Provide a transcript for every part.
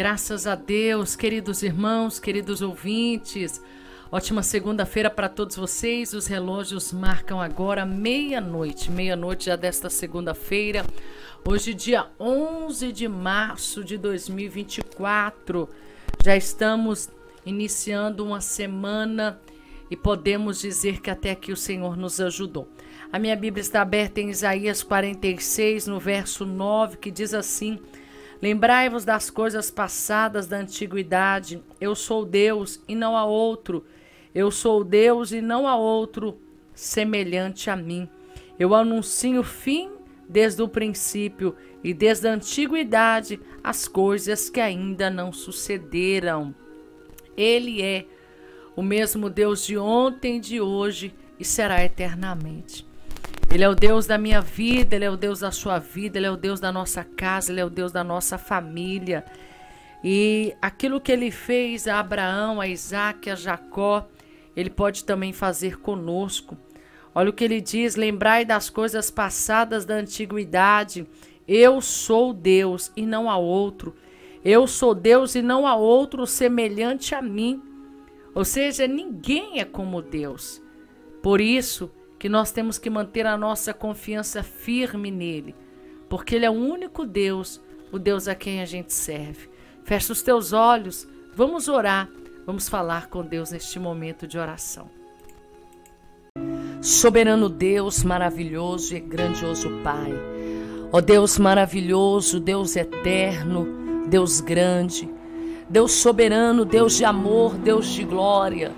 Graças a Deus, queridos irmãos, queridos ouvintes. Ótima segunda-feira para todos vocês. Os relógios marcam agora meia-noite, meia-noite já desta segunda-feira. Hoje, dia 11 de março de 2024. Já estamos iniciando uma semana e podemos dizer que até aqui o Senhor nos ajudou. A minha Bíblia está aberta em Isaías 46, no verso 9, que diz assim: Lembrai-vos das coisas passadas da antiguidade. Eu sou Deus e não há outro. Eu sou Deus e não há outro semelhante a mim. Eu anuncio o fim desde o princípio e desde a antiguidade as coisas que ainda não sucederam. Ele é o mesmo Deus de ontem, de hoje e será eternamente. Ele é o Deus da minha vida, Ele é o Deus da sua vida, Ele é o Deus da nossa casa, Ele é o Deus da nossa família. E aquilo que Ele fez a Abraão, a Isaac, a Jacó, Ele pode também fazer conosco. Olha o que ele diz: lembrai das coisas passadas da antiguidade. Eu sou Deus e não há outro. Eu sou Deus e não há outro semelhante a mim. Ou seja, ninguém é como Deus. Por isso, que nós temos que manter a nossa confiança firme nele, porque ele é o único Deus, o Deus a quem a gente serve. Fecha os teus olhos, vamos orar, vamos falar com Deus neste momento de oração. Soberano Deus, maravilhoso e grandioso Pai, ó Deus maravilhoso, Deus eterno, Deus grande, Deus soberano, Deus de amor, Deus de glória.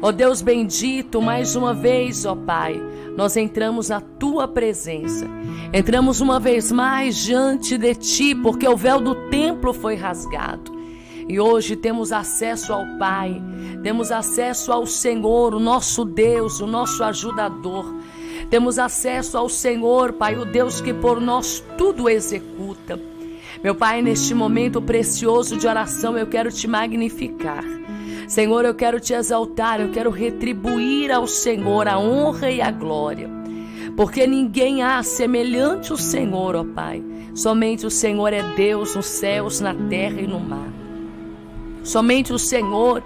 Ó Deus bendito, mais uma vez, ó Pai, nós entramos na tua presença. Entramos uma vez mais diante de ti, porque o véu do templo foi rasgado. E hoje temos acesso ao Pai, temos acesso ao Senhor, o nosso Deus, o nosso ajudador. Temos acesso ao Senhor, Pai, o Deus que por nós tudo executa. Meu Pai, neste momento precioso de oração, eu quero te magnificar. Senhor, eu quero te exaltar, eu quero retribuir ao Senhor a honra e a glória. Porque ninguém há semelhante ao Senhor, ó Pai. Somente o Senhor é Deus nos céus, na terra e no mar. Somente o Senhor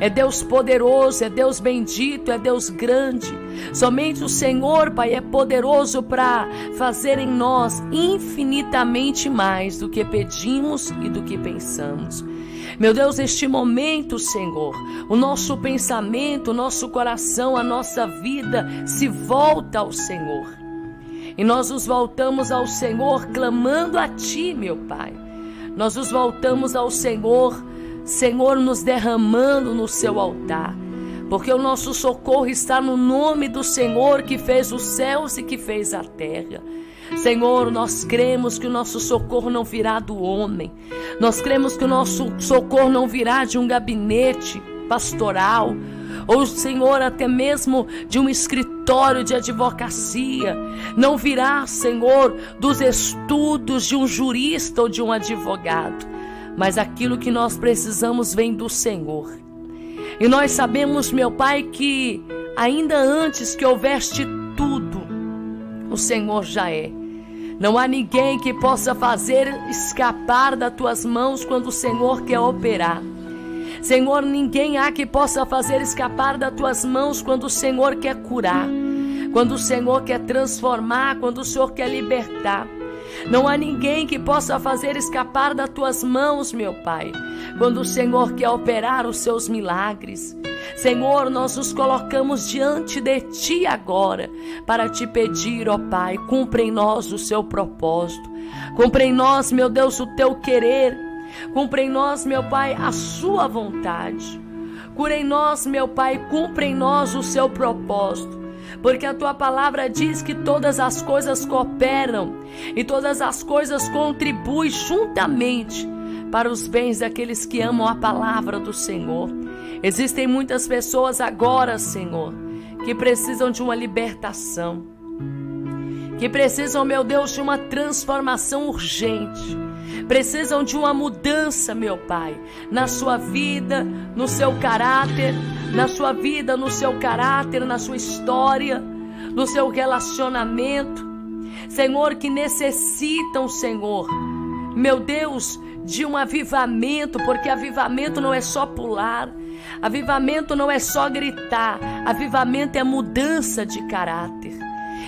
é Deus poderoso, é Deus bendito, é Deus grande. Somente o Senhor, Pai, é poderoso para fazer em nós infinitamente mais do que pedimos e do que pensamos. Meu Deus, neste momento, Senhor, o nosso pensamento, o nosso coração, a nossa vida se volta ao Senhor. E nós nos voltamos ao Senhor clamando a Ti, meu Pai. Nós nos voltamos ao Senhor, Senhor, nos derramando no Seu altar. Porque o nosso socorro está no nome do Senhor que fez os céus e que fez a terra. Senhor, nós cremos que o nosso socorro não virá do homem. Nós cremos que o nosso socorro não virá de um gabinete pastoral ou, Senhor, até mesmo de um escritório de advocacia. Não virá, Senhor, dos estudos de um jurista ou de um advogado. Mas aquilo que nós precisamos vem do Senhor. E nós sabemos, meu Pai, que ainda antes que houveste o Senhor já é. Não há ninguém que possa fazer escapar das tuas mãos quando o Senhor quer operar. Senhor, ninguém há que possa fazer escapar das tuas mãos quando o Senhor quer curar, quando o Senhor quer transformar, quando o Senhor quer libertar. Não há ninguém que possa fazer escapar das tuas mãos, meu Pai, quando o Senhor quer operar os seus milagres. Senhor, nós nos colocamos diante de Ti agora para te pedir, ó Pai, cumpra em nós o seu propósito, cumpra em nós, meu Deus, o teu querer, cumpra em nós, meu Pai, a sua vontade. Cura em nós, meu Pai, cumpra em nós o seu propósito porque a tua palavra diz que todas as coisas cooperam e todas as coisas contribuem juntamente para os bens daqueles que amam a palavra do Senhor. Existem muitas pessoas agora, Senhor, que precisam de uma libertação, que precisam, meu Deus, de uma transformação urgente. Precisam de uma mudança, meu Pai, na sua vida, no seu caráter, na sua vida, no seu caráter, na sua história, no seu relacionamento. Senhor, que necessitam, Senhor, meu Deus, de um avivamento, porque avivamento não é só pular, avivamento não é só gritar, avivamento é mudança de caráter.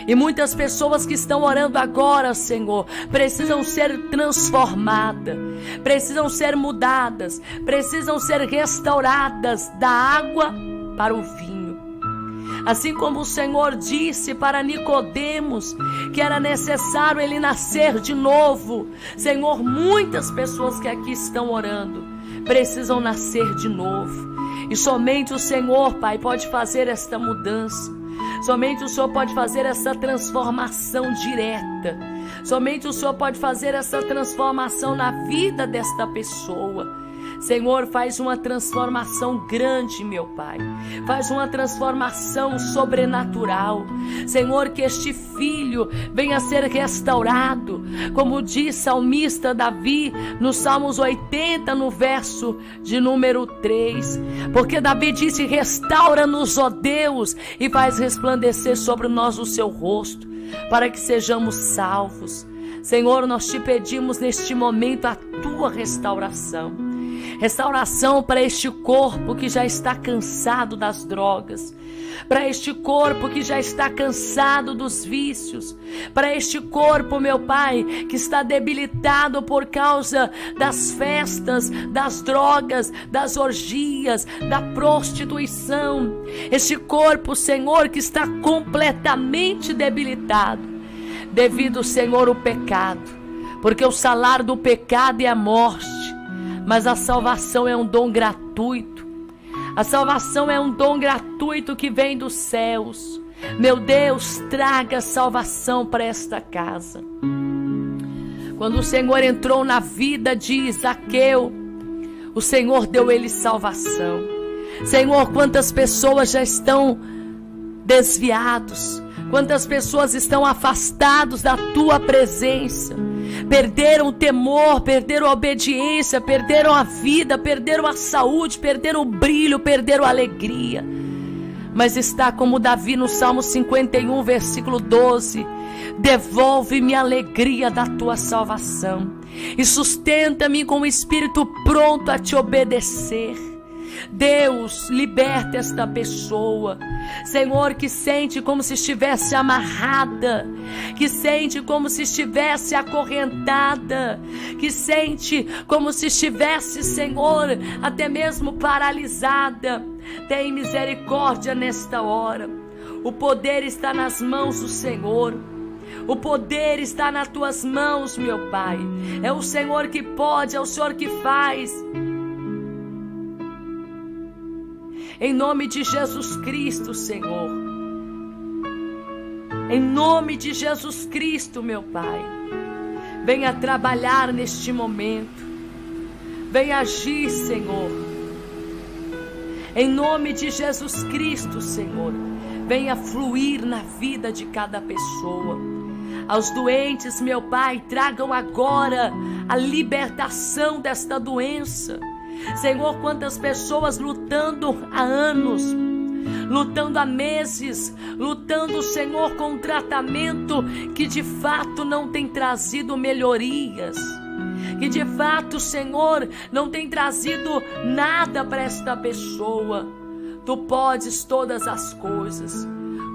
E muitas pessoas que estão orando agora, Senhor, precisam ser transformadas, precisam ser mudadas, precisam ser restauradas da água para o vinho. Assim como o Senhor disse para Nicodemos que era necessário ele nascer de novo. Senhor, muitas pessoas que aqui estão orando precisam nascer de novo. E somente o Senhor, Pai, pode fazer esta mudança. Somente o Senhor pode fazer essa transformação direta. Somente o Senhor pode fazer essa transformação na vida desta pessoa. Senhor, faz uma transformação grande, meu Pai. Faz uma transformação sobrenatural. Senhor, que este filho venha a ser restaurado, como diz salmista Davi no Salmos 80, no verso de número 3. Porque Davi disse: Restaura-nos, ó Deus, e faz resplandecer sobre nós o seu rosto, para que sejamos salvos. Senhor, nós te pedimos neste momento a tua restauração. Restauração para este corpo que já está cansado das drogas, para este corpo que já está cansado dos vícios, para este corpo, meu Pai, que está debilitado por causa das festas, das drogas, das orgias, da prostituição. Este corpo, Senhor, que está completamente debilitado, devido, Senhor, ao pecado, porque o salário do pecado é a morte mas a salvação é um dom gratuito. A salvação é um dom gratuito que vem dos céus. Meu Deus, traga salvação para esta casa. Quando o Senhor entrou na vida de Zaqueu, o Senhor deu ele salvação. Senhor, quantas pessoas já estão desviados, quantas pessoas estão afastados da tua presença perderam o temor, perderam a obediência, perderam a vida, perderam a saúde, perderam o brilho, perderam a alegria. Mas está como Davi no Salmo 51, versículo 12: Devolve-me a alegria da tua salvação e sustenta-me com o espírito pronto a te obedecer. Deus, liberta esta pessoa. Senhor, que sente como se estivesse amarrada, que sente como se estivesse acorrentada, que sente como se estivesse, Senhor, até mesmo paralisada. Tem misericórdia nesta hora. O poder está nas mãos do Senhor. O poder está nas tuas mãos, meu Pai. É o Senhor que pode, é o Senhor que faz. Em nome de Jesus Cristo, Senhor. Em nome de Jesus Cristo, meu Pai. Venha trabalhar neste momento. Venha agir, Senhor. Em nome de Jesus Cristo, Senhor. Venha fluir na vida de cada pessoa. Aos doentes, meu Pai, tragam agora a libertação desta doença Senhor, quantas pessoas lutando há anos, lutando há meses, lutando, Senhor, com um tratamento que de fato não tem trazido melhorias. Que de fato, Senhor, não tem trazido nada para esta pessoa. Tu podes todas as coisas.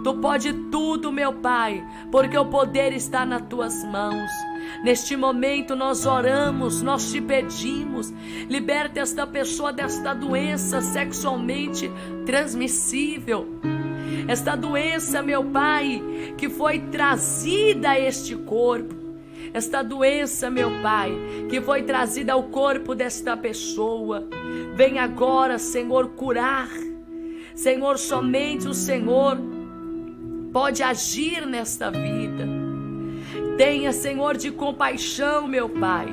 Tu pode tudo, meu Pai, porque o poder está nas tuas mãos. Neste momento nós oramos, nós te pedimos, liberta esta pessoa desta doença sexualmente transmissível. Esta doença, meu Pai, que foi trazida a este corpo. Esta doença, meu Pai, que foi trazida ao corpo desta pessoa. Vem agora, Senhor, curar. Senhor, somente o Senhor pode agir nesta vida. Tenha, Senhor, de compaixão, meu Pai,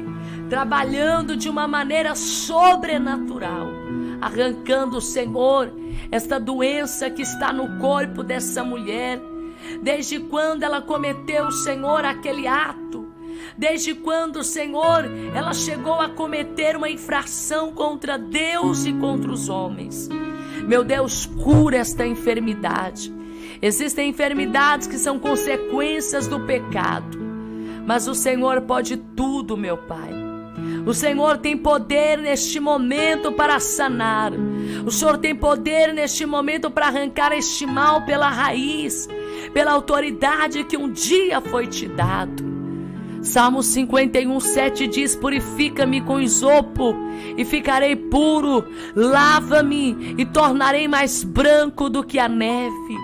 trabalhando de uma maneira sobrenatural, arrancando, Senhor, esta doença que está no corpo dessa mulher, desde quando ela cometeu, Senhor, aquele ato. Desde quando, Senhor, ela chegou a cometer uma infração contra Deus e contra os homens. Meu Deus, cura esta enfermidade. Existem enfermidades que são consequências do pecado. Mas o Senhor pode tudo, meu Pai. O Senhor tem poder neste momento para sanar. O Senhor tem poder neste momento para arrancar este mal pela raiz, pela autoridade que um dia foi te dado. Salmo 51, 7 diz: Purifica-me com isopo e ficarei puro, lava-me e tornarei mais branco do que a neve.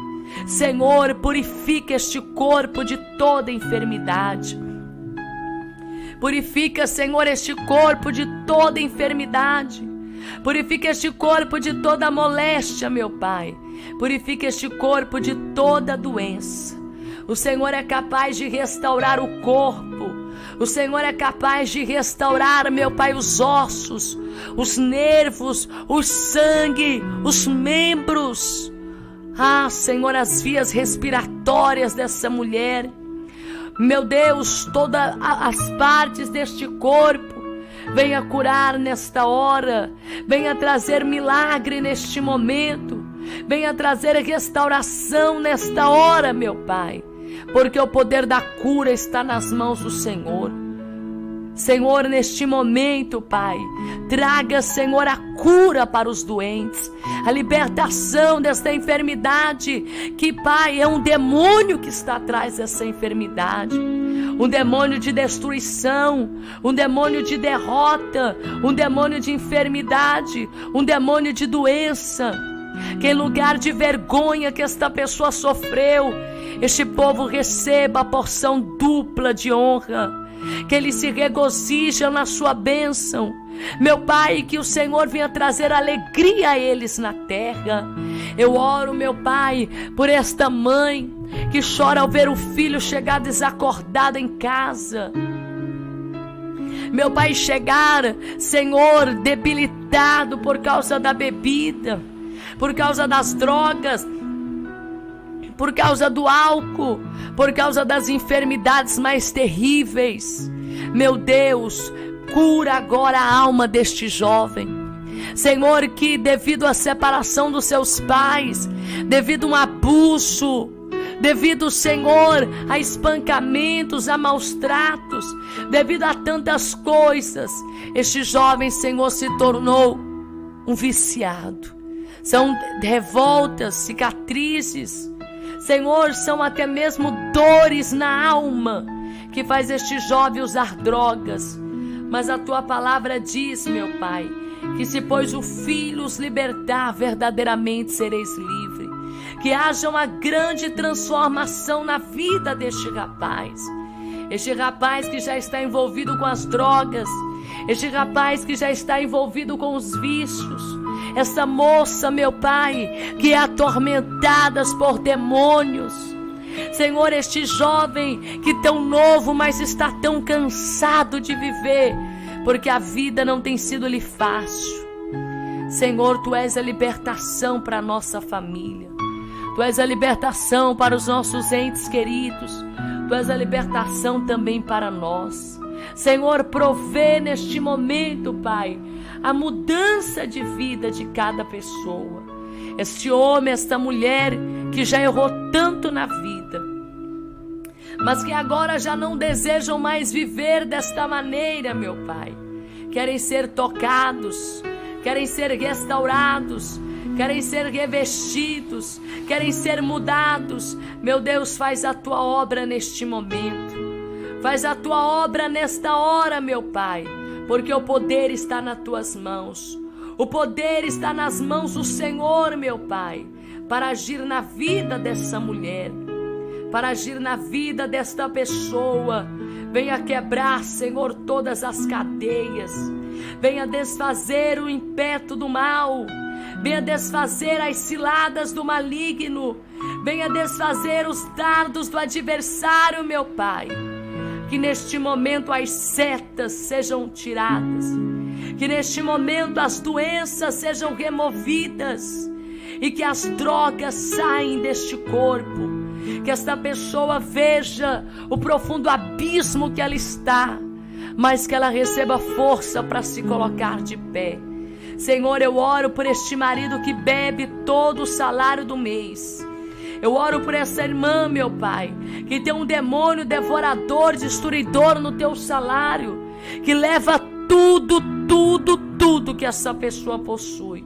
Senhor, purifica este corpo de toda enfermidade. Purifica, Senhor, este corpo de toda enfermidade. Purifica este corpo de toda moléstia, meu Pai. Purifica este corpo de toda doença. O Senhor é capaz de restaurar o corpo. O Senhor é capaz de restaurar, meu Pai, os ossos, os nervos, o sangue, os membros. Ah, Senhor, as vias respiratórias dessa mulher. Meu Deus, todas as partes deste corpo. Venha curar nesta hora. Venha trazer milagre neste momento. Venha trazer restauração nesta hora, meu Pai porque o poder da cura está nas mãos do Senhor. Senhor, neste momento, Pai, traga, Senhor, a cura para os doentes, a libertação desta enfermidade, que, Pai, é um demônio que está atrás dessa enfermidade, um demônio de destruição, um demônio de derrota, um demônio de enfermidade, um demônio de doença. Que em lugar de vergonha que esta pessoa sofreu, este povo receba a porção dupla de honra, que eles se regozijam na sua bênção. Meu Pai, que o Senhor venha trazer alegria a eles na terra. Eu oro, meu Pai, por esta mãe que chora ao ver o filho chegar desacordado em casa. Meu Pai, chegar, Senhor, debilitado por causa da bebida, por causa das drogas, por causa do álcool, por causa das enfermidades mais terríveis. Meu Deus, cura agora a alma deste jovem. Senhor, que devido à separação dos seus pais, devido a um abuso, devido, Senhor, a espancamentos, a maus tratos, devido a tantas coisas, este jovem, Senhor, se tornou um viciado. São revoltas, cicatrizes, Senhor, são até mesmo dores na alma que faz este jovem usar drogas. Mas a tua palavra diz, meu Pai, que se pois o Filho os libertar, verdadeiramente sereis livre. Que haja uma grande transformação na vida deste rapaz. Este rapaz que já está envolvido com as drogas, este rapaz que já está envolvido com os vícios, essa moça, meu Pai, que é atormentada por demônios. Senhor, este jovem que tão novo, mas está tão cansado de viver, porque a vida não tem sido lhe fácil. Senhor, tu és a libertação para a nossa família. Tu és a libertação para os nossos entes queridos. Tu és a libertação também para nós. Senhor, provê neste momento, Pai, a mudança de vida de cada pessoa. Este homem, esta mulher que já errou tanto na vida, mas que agora já não desejam mais viver desta maneira, meu Pai. Querem ser tocados, querem ser restaurados, querem ser revestidos, querem ser mudados. Meu Deus, faz a tua obra neste momento. Faz a tua obra nesta hora, meu Pai porque o poder está nas tuas mãos. O poder está nas mãos do Senhor, meu Pai, para agir na vida dessa mulher, para agir na vida desta pessoa. Venha quebrar, Senhor, todas as cadeias. Venha desfazer o impeto do mal. Venha desfazer as ciladas do maligno. Venha desfazer os dardos do adversário, meu Pai que neste momento as setas sejam tiradas, que neste momento as doenças sejam removidas e que as drogas saem deste corpo, que esta pessoa veja o profundo abismo que ela está, mas que ela receba força para se colocar de pé. Senhor, eu oro por este marido que bebe todo o salário do mês eu oro por essa irmã, meu Pai, que tem um demônio devorador, destruidor no teu salário, que leva tudo, tudo, tudo que essa pessoa possui.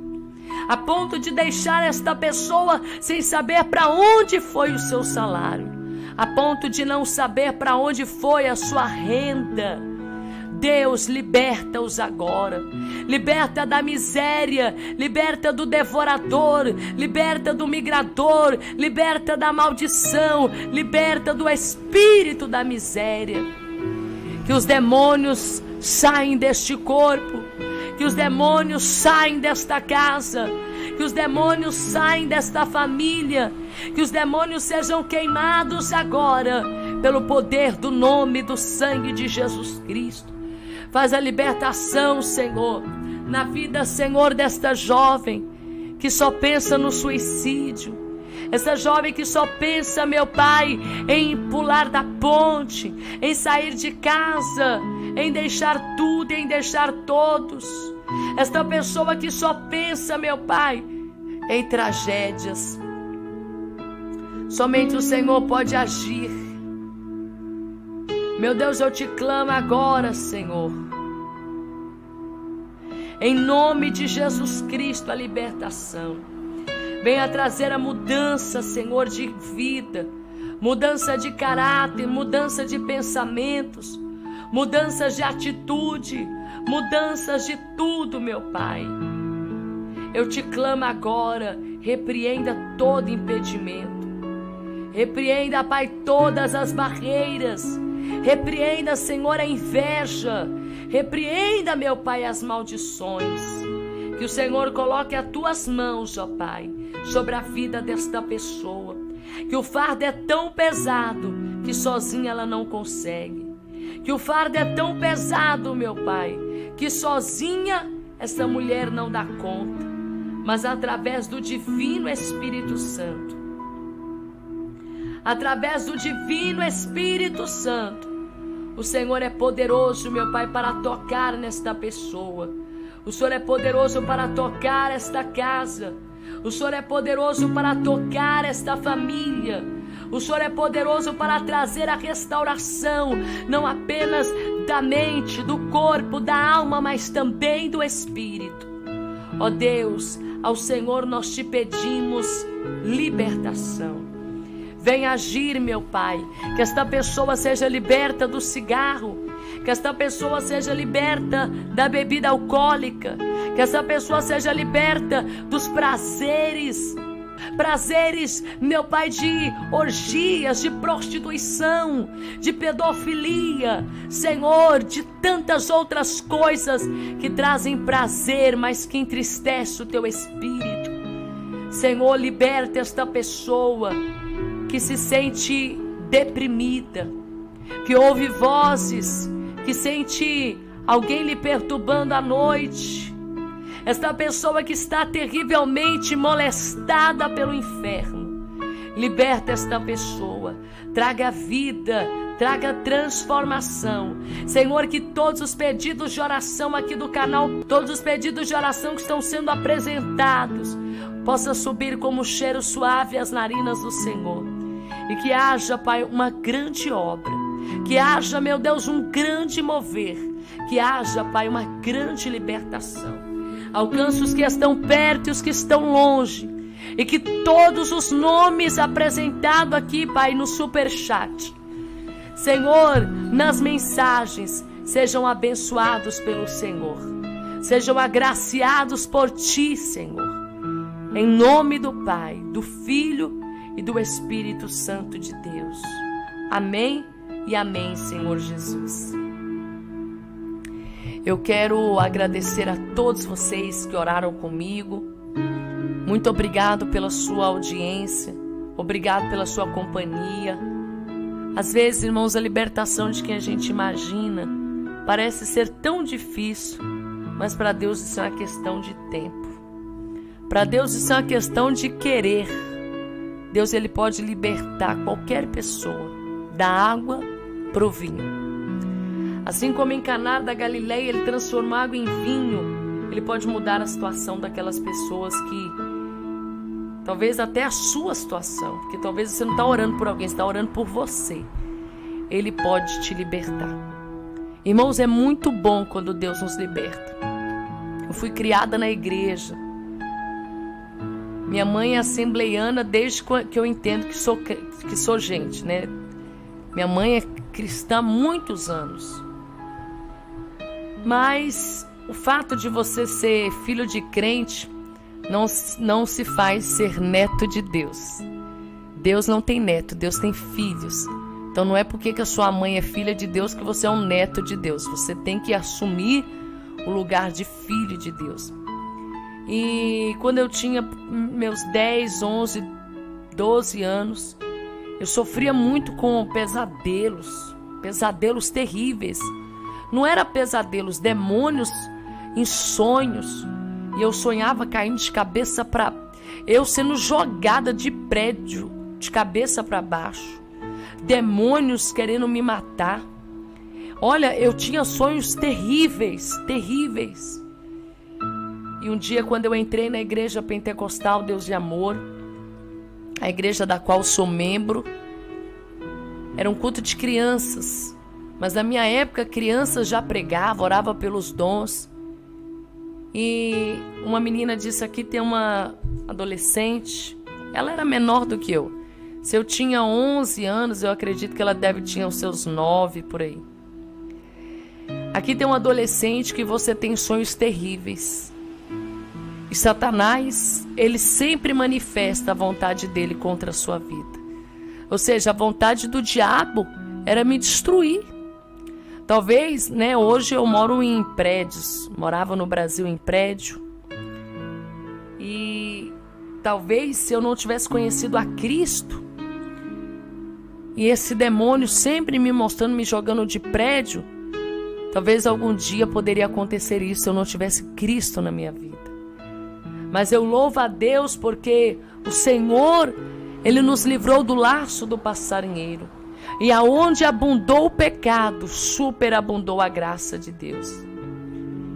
A ponto de deixar esta pessoa sem saber para onde foi o seu salário, a ponto de não saber para onde foi a sua renda. Deus, liberta-os agora. Liberta da miséria, liberta do devorador, liberta do migrador, liberta da maldição, liberta do espírito da miséria. Que os demônios saem deste corpo, que os demônios saem desta casa, que os demônios saem desta família, que os demônios sejam queimados agora pelo poder do nome do sangue de Jesus Cristo. Faz a libertação, Senhor, na vida, Senhor, desta jovem que só pensa no suicídio. Essa jovem que só pensa, meu Pai, em pular da ponte, em sair de casa, em deixar tudo, em deixar todos. Esta pessoa que só pensa, meu Pai, em tragédias. Somente o Senhor pode agir. Meu Deus, eu te clamo agora, Senhor. Em nome de Jesus Cristo, a libertação. Venha trazer a mudança, Senhor, de vida, mudança de caráter, mudança de pensamentos, mudanças de atitude, mudanças de tudo, meu Pai. Eu te clamo agora, repreenda todo impedimento. Repreenda, Pai, todas as barreiras Repreenda, Senhor, a inveja. Repreenda, meu Pai, as maldições. Que o Senhor coloque as tuas mãos, ó Pai, sobre a vida desta pessoa. Que o fardo é tão pesado que sozinha ela não consegue. Que o fardo é tão pesado, meu Pai, que sozinha essa mulher não dá conta. Mas através do Divino Espírito Santo, através do Divino Espírito Santo. O Senhor é poderoso, meu Pai, para tocar nesta pessoa. O Senhor é poderoso para tocar esta casa. O Senhor é poderoso para tocar esta família. O Senhor é poderoso para trazer a restauração, não apenas da mente, do corpo, da alma, mas também do espírito. Ó Deus, ao Senhor nós te pedimos libertação. Vem agir, meu Pai. Que esta pessoa seja liberta do cigarro. Que esta pessoa seja liberta da bebida alcoólica. Que essa pessoa seja liberta dos prazeres. Prazeres, meu Pai, de orgias, de prostituição, de pedofilia, Senhor, de tantas outras coisas que trazem prazer, mas que entristece o teu espírito. Senhor, liberta esta pessoa que se sente deprimida, que ouve vozes, que sente alguém lhe perturbando à noite. Esta pessoa que está terrivelmente molestada pelo inferno. Liberta esta pessoa, traga vida, traga transformação. Senhor, que todos os pedidos de oração aqui do canal, todos os pedidos de oração que estão sendo apresentados, possa subir como cheiro suave às narinas do Senhor e que haja, Pai, uma grande obra. Que haja, meu Deus, um grande mover. Que haja, Pai, uma grande libertação. Alcance os que estão perto e os que estão longe. E que todos os nomes apresentados aqui, Pai, no superchat, Senhor, nas mensagens, sejam abençoados pelo Senhor. Sejam agraciados por Ti, Senhor. Em nome do Pai, do Filho e do Espírito Santo de Deus. Amém e amém, Senhor Jesus. Eu quero agradecer a todos vocês que oraram comigo. Muito obrigado pela sua audiência. Obrigado pela sua companhia. Às vezes, irmãos, a libertação de quem a gente imagina parece ser tão difícil, mas para Deus isso é uma questão de tempo. Para Deus isso é uma questão de querer. Deus ele pode libertar qualquer pessoa da água para o vinho. Assim como em Caná da Galileia ele transformou água em vinho, ele pode mudar a situação daquelas pessoas que talvez até a sua situação, porque talvez você não está orando por alguém, está orando por você. Ele pode te libertar. Irmãos, é muito bom quando Deus nos liberta. Eu fui criada na igreja. Minha mãe é assembleiana desde que eu entendo que sou, que sou gente, né? Minha mãe é cristã há muitos anos. Mas o fato de você ser filho de crente não, não se faz ser neto de Deus. Deus não tem neto, Deus tem filhos. Então não é porque que a sua mãe é filha de Deus que você é um neto de Deus. Você tem que assumir o lugar de filho de Deus. E quando eu tinha meus 10, 11, 12 anos, eu sofria muito com pesadelos, pesadelos terríveis. Não era pesadelos, demônios em sonhos. E eu sonhava caindo de cabeça para eu sendo jogada de prédio, de cabeça para baixo. Demônios querendo me matar. Olha, eu tinha sonhos terríveis, terríveis. E um dia, quando eu entrei na igreja pentecostal Deus de Amor, a igreja da qual sou membro, era um culto de crianças. Mas na minha época, crianças já pregavam, orava pelos dons. E uma menina disse aqui tem uma adolescente, ela era menor do que eu. Se eu tinha 11 anos, eu acredito que ela deve tinha os seus 9 por aí. Aqui tem um adolescente que você tem sonhos terríveis. E Satanás, ele sempre manifesta a vontade dele contra a sua vida. Ou seja, a vontade do diabo era me destruir. Talvez, né, hoje eu moro em prédios, morava no Brasil em prédio. E talvez se eu não tivesse conhecido a Cristo, e esse demônio sempre me mostrando, me jogando de prédio, talvez algum dia poderia acontecer isso se eu não tivesse Cristo na minha vida. Mas eu louvo a Deus porque o Senhor, Ele nos livrou do laço do passarinheiro. E aonde abundou o pecado, superabundou a graça de Deus.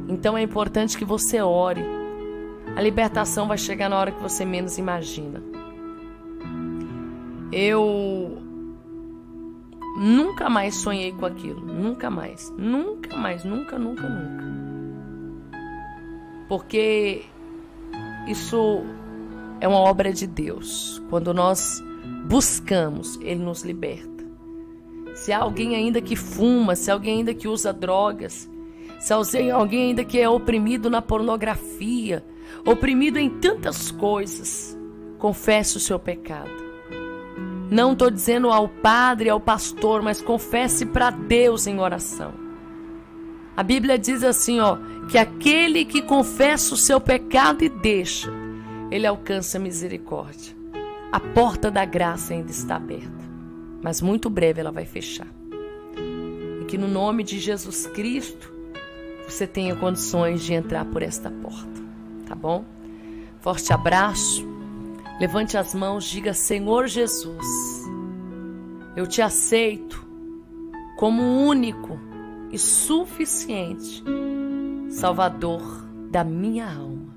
Então é importante que você ore. A libertação vai chegar na hora que você menos imagina. Eu nunca mais sonhei com aquilo, nunca mais, nunca mais, nunca, nunca, nunca. Porque isso é uma obra de Deus. Quando nós buscamos, Ele nos liberta. Se há alguém ainda que fuma, se há alguém ainda que usa drogas, se há alguém ainda que é oprimido na pornografia, oprimido em tantas coisas, confesse o seu pecado. Não estou dizendo ao padre, ao pastor, mas confesse para Deus em oração. A Bíblia diz assim, ó, que aquele que confessa o seu pecado e deixa, ele alcança misericórdia. A porta da graça ainda está aberta, mas muito breve ela vai fechar. E que no nome de Jesus Cristo você tenha condições de entrar por esta porta, tá bom? Forte abraço. Levante as mãos, diga: Senhor Jesus, eu te aceito como único e suficiente Salvador da minha alma.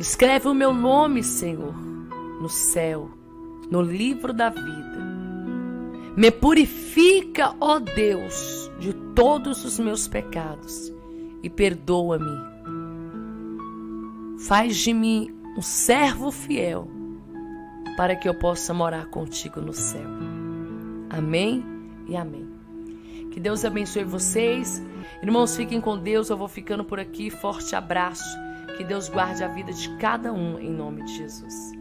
Escreve o meu nome, Senhor, no céu, no livro da vida. Me purifica, ó Deus, de todos os meus pecados e perdoa-me. Faz de mim um servo fiel para que eu possa morar contigo no céu. Amém e amém. Que Deus abençoe vocês. Irmãos, fiquem com Deus. Eu vou ficando por aqui. Forte abraço. Que Deus guarde a vida de cada um em nome de Jesus.